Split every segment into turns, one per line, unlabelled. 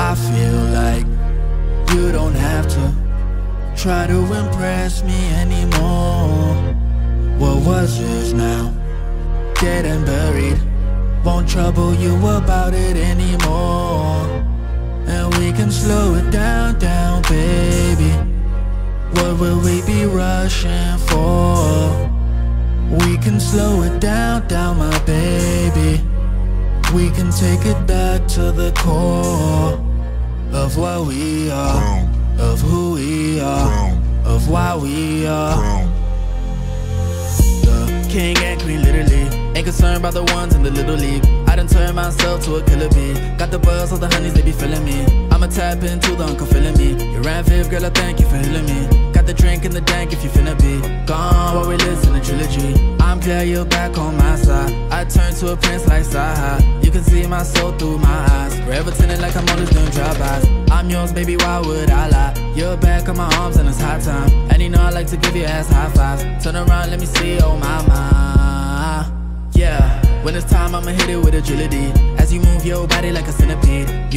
I feel like you don't have to try to impress me anymore. What was yours now? And buried. Won't trouble you about it anymore. And we can slow it down, down, baby. What will we be rushing for? We can slow it down, down, my baby. We can take it back to the core of what we are, of who we are, of why we are. The king and queen, literally. Ain't concerned about the ones in the little league. I done turned myself to a killer bee. Got the buzz of the honeys, they be Phil in me. I'ma tap into the uncle feeling me. You're aunt Viv, girl, I thank you for healing me. Got the drink in the dank if you finna be gone while we listen to trilogy. I'm clear, you're back on my side. I turn to a prince like Cyhi. Can see my soul through my eyes. Forever tinted like I'm always doing drive-bys. I'm yours, baby, why would I lie? You're back on my arms and it's high time. And you know I like to give your ass high fives. Turn around, let me see, oh my, my. Yeah, when it's time, I'ma hit it with agility. As you move your body like a centipede.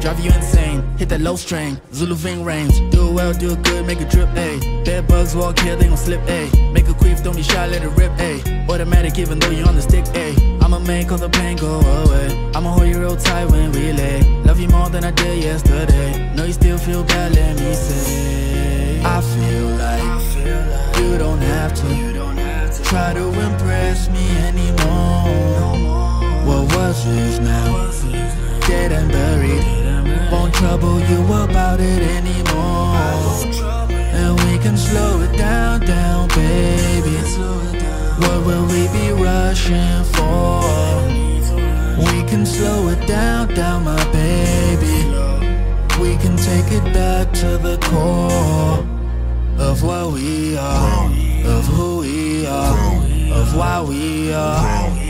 Drive you insane. Hit that low string, Zulu Ving Rhames. Do it well, do it good, make it drip, ayy. Bad bugs walk here, they gon' slip, ayy. Make a queef, don't be shy, let it rip, ayy. Automatic, even though you on the stick, ayy. I'ma make all the pain go away. I'ma hold you real tight when we lay. Love you more than I did yesterday. Know you still feel bad, let me say. I feel like you don't have to try to impress me anymore. What now? Dead and buried. Won't trouble you about it anymore. And we can slow it down, down, baby. What will we be rushing for? We can slow it down, down, my baby. We can take it back to the core of what we are, of who we are, of why we are.